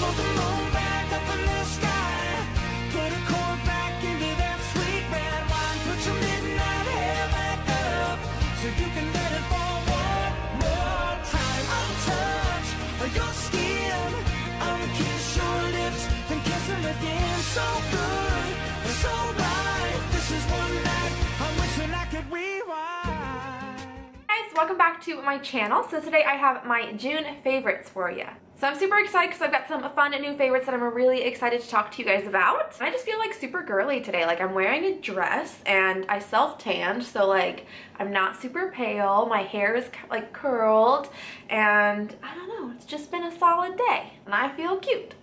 So you can let it fall one more time. I'll touch your skin, I'll kiss your lips and kiss them again. So good, so right. Welcome back to my channel. So today I have my June favorites for you. So I'm super excited because I've got some fun new favorites that I'm really excited to talk to you guys about. I just feel like super girly today. Like I'm wearing a dress and I self-tanned, so like I'm not super pale. My hair is like curled and I don't know, it's just been a solid day and I feel cute.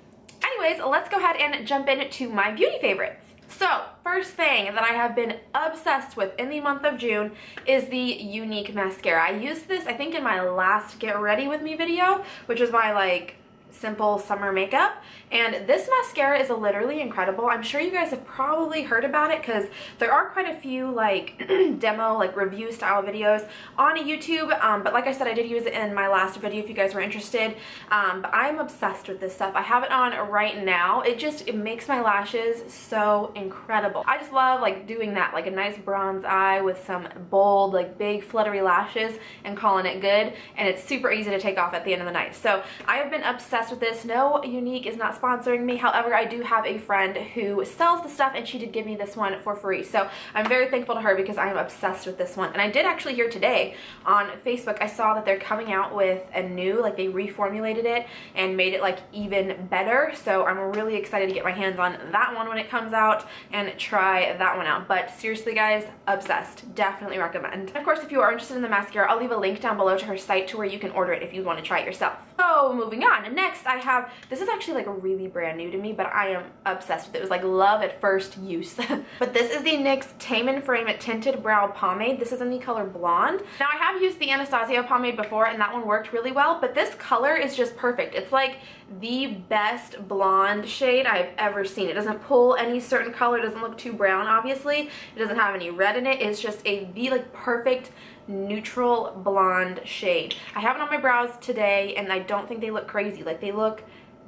Anyways, let's go ahead and jump into my beauty favorites. So, first thing that I have been obsessed with in the month of June is the Younique mascara. I used this, I think, in my last Get Ready With Me video, which was my, like, simple summer makeup. And this mascara is literally incredible. I'm sure you guys have probably heard about it because there are quite a few like demo like review style videos on youtube. Um, but like i said i did use it in my last video if you guys were interested. Um, but i'm obsessed with this stuff. I have it on right now. It just it makes my lashes so incredible. I just love like doing that like a nice bronze eye with some bold like big fluttery lashes and calling it good. And it's super easy to take off at the end of the night. So i have been obsessed with this. No, Younique is not sponsoring me. However, I do have a friend who sells the stuff and she did give me this one for free. So I'm very thankful to her because I am obsessed with this one. And I did actually hear today on Facebook, I saw that they're coming out with a new, like they reformulated it and made it like even better. So I'm really excited to get my hands on that one when it comes out and try that one out. But seriously guys, obsessed. Definitely recommend. Of course, if you are interested in the mascara, I'll leave a link down below to her site to where you can order it if you want to try it yourself. So moving on. Next I have, this is actually like really brand new to me, but I am obsessed with it. It was like love at first use. but this is the NYX Tame and Frame Tinted Brow Pomade. This is in the color Blonde. Now I have used the Anastasia pomade before and that one worked really well, but this color is just perfect. It's like the best blonde shade I've ever seen. It doesn't pull any certain color, it doesn't look too brown obviously. It doesn't have any red in it. It's just a the like perfect neutral blonde shade. I have it on my brows today and I don't think they look crazy. Like they look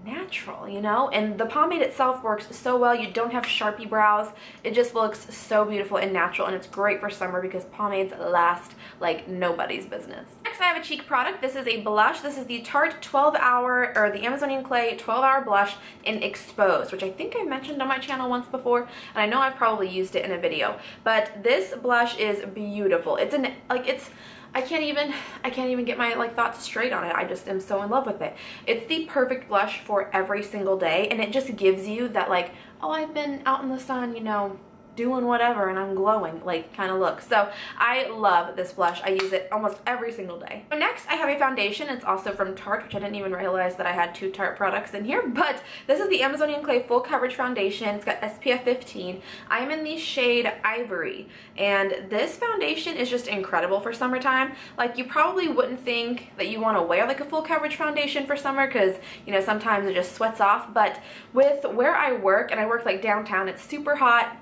natural, you know? And the pomade itself works so well. You don't have Sharpie brows. It just looks so beautiful and natural and it's great for summer because pomades last like nobody's business. Next I have a cheek product. This is a blush. This is the Tarte 12 hour or the Amazonian Clay 12 hour blush in Exposed, which I think I mentioned on my channel once before and I know I've probably used it in a video. But this blush is beautiful. It's an like it's I can't even, I can't even get my like thoughts straight on it. I just am so in love with it. It's the perfect blush for every single day and it just gives you that like, oh, I've been out in the sun, you know, doing whatever and I'm glowing like kind of look. So I love this blush. I use it almost every single day. So next I have a foundation. It's also from Tarte, which I didn't even realize that I had two Tarte products in here. But this is the Amazonian Clay Full Coverage Foundation. It's got SPF 15. I am in the shade Ivory. And this foundation is just incredible for summertime. Like you probably wouldn't think that you want to wear like a full coverage foundation for summer because you know sometimes it just sweats off. But with where I work and I work like downtown, it's super hot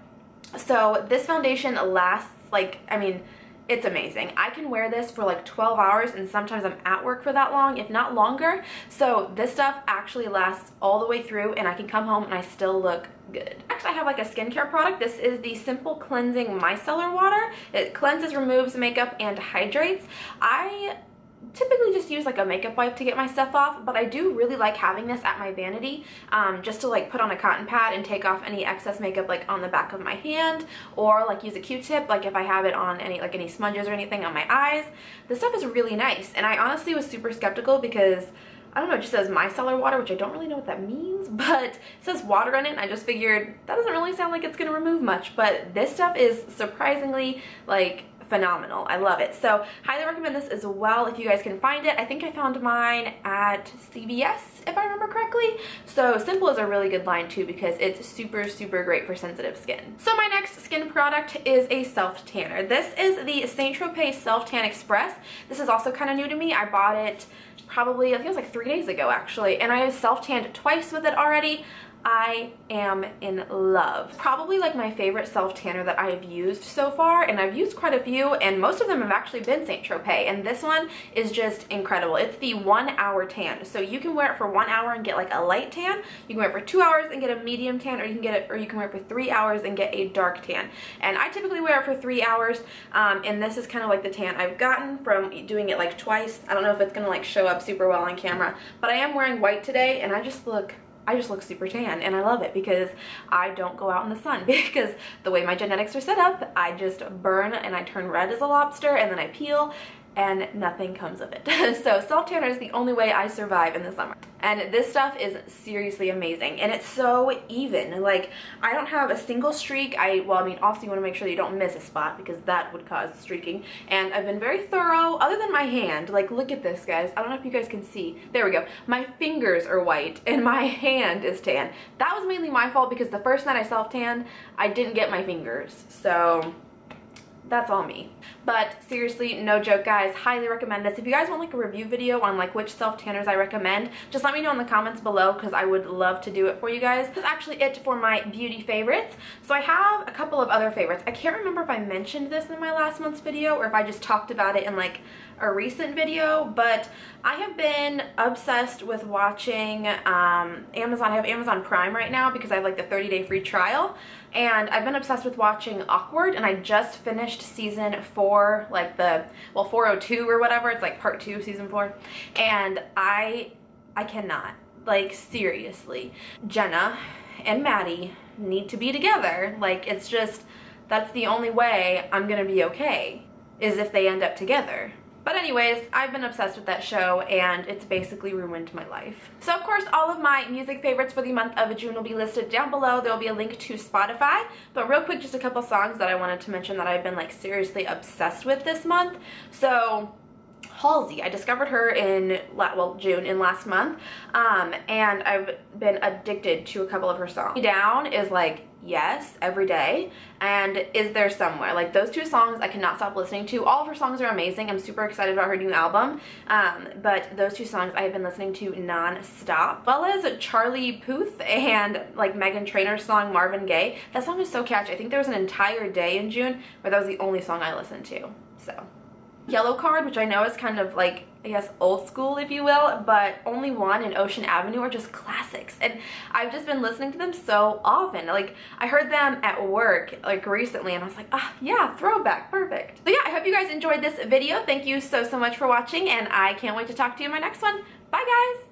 so this foundation lasts like, I mean, it's amazing. I can wear this for like 12 hours and sometimes I'm at work for that long, if not longer. So this stuff actually lasts all the way through and I can come home and I still look good. Next I have like a skincare product. This is the Simple Cleansing Micellar Water. It cleanses, removes makeup, and hydrates. I typically just use like a makeup wipe to get my stuff off, but I do really like having this at my vanity um, just to like put on a cotton pad and take off any excess makeup like on the back of my hand or like use a q-tip like if I have it on any like any smudges or anything on my eyes. This stuff is really nice and I honestly was super skeptical because I don't know, it just says micellar water, which I don't really know what that means, but it says water on it, and I just figured that doesn't really sound like it's gonna remove much, but this stuff is surprisingly, like, phenomenal. I love it. So highly recommend this as well if you guys can find it. I think I found mine at CVS if I remember correctly. So Simple is a really good line too because it's super, super great for sensitive skin. So my next skin product is a self-tanner. This is the Saint Tropez Self Tan Express. This is also kind of new to me. I bought it probably, I think it was like three days ago actually, and I have self-tanned twice with it already. I am in love. Probably like my favorite self-tanner that I have used so far, and I've used quite a few, and most of them have actually been St. Tropez, and this one is just incredible. It's the one hour tan, so you can wear it for one hour and get like a light tan, you can wear it for two hours and get a medium tan, or you can get it, or you can wear it for three hours and get a dark tan. And I typically wear it for three hours, um, and this is kind of like the tan I've gotten from doing it like twice. I don't know if it's gonna like show up super well on camera, but I am wearing white today, and I just look I just look super tan and I love it because I don't go out in the sun because the way my genetics are set up, I just burn and I turn red as a lobster and then I peel and nothing comes of it. so self-tanner is the only way I survive in the summer. And this stuff is seriously amazing. And it's so even. Like, I don't have a single streak. I, well, I mean, also you want to make sure that you don't miss a spot because that would cause streaking. And I've been very thorough, other than my hand. Like, look at this, guys. I don't know if you guys can see. There we go. My fingers are white and my hand is tan. That was mainly my fault because the first night I self-tanned, I didn't get my fingers. So that's all me. But seriously, no joke guys, highly recommend this. If you guys want like a review video on like which self-tanners I recommend, just let me know in the comments below because I would love to do it for you guys. That's actually it for my beauty favorites. So I have a couple of other favorites. I can't remember if I mentioned this in my last month's video or if I just talked about it in like a recent video, but I have been obsessed with watching um, Amazon. I have Amazon Prime right now because I have like the 30 day free trial and I've been obsessed with watching Awkward and I just finished season four, like the, well 402 or whatever, it's like part two, season four, and I, I cannot, like seriously. Jenna and Matty need to be together, like it's just, that's the only way I'm gonna be okay, is if they end up together. But anyways, I've been obsessed with that show and it's basically ruined my life. So of course, all of my music favorites for the month of June will be listed down below. There will be a link to Spotify. But real quick, just a couple songs that I wanted to mention that I've been like seriously obsessed with this month. So Halsey. I discovered her in, well, June, in last month, um, and I've been addicted to a couple of her songs. Down is like, yes, every day, and Is There Somewhere. Like, those two songs I cannot stop listening to. All of her songs are amazing. I'm super excited about her new album, um, but those two songs I have been listening to non-stop. Well as Charlie Puth and, like, Meghan Trainor's song Marvin Gaye. That song is so catchy. I think there was an entire day in June where that was the only song I listened to, so... Yellowcard, which I know is kind of like, I guess, old school, if you will, but Only One and Ocean Avenue are just classics. And I've just been listening to them so often. Like, I heard them at work, like, recently, and I was like, ah, yeah, throwback, perfect. So yeah, I hope you guys enjoyed this video. Thank you so, so much for watching, and I can't wait to talk to you in my next one. Bye, guys!